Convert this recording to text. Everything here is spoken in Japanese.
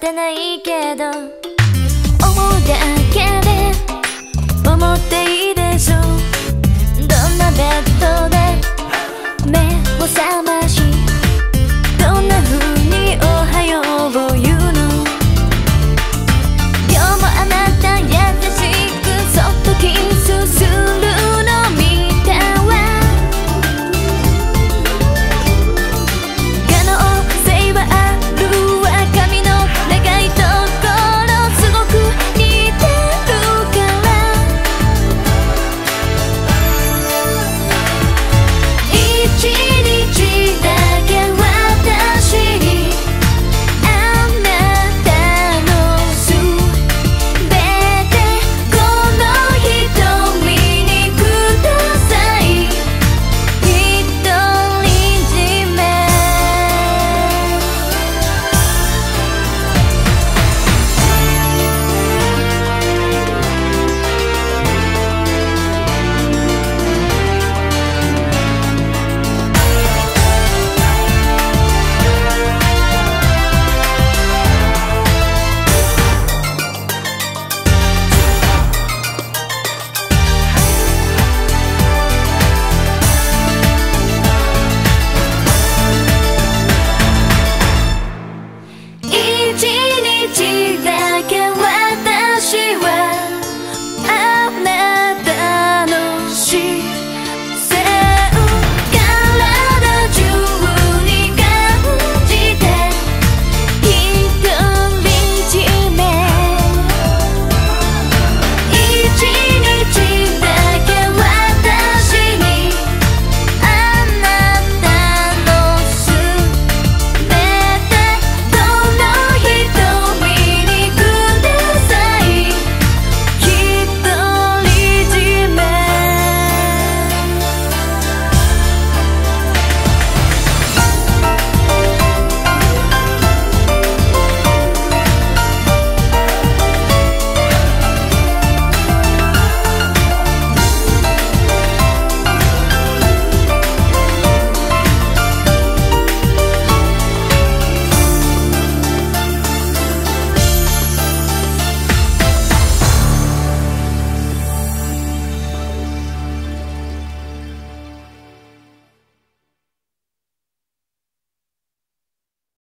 ってないけど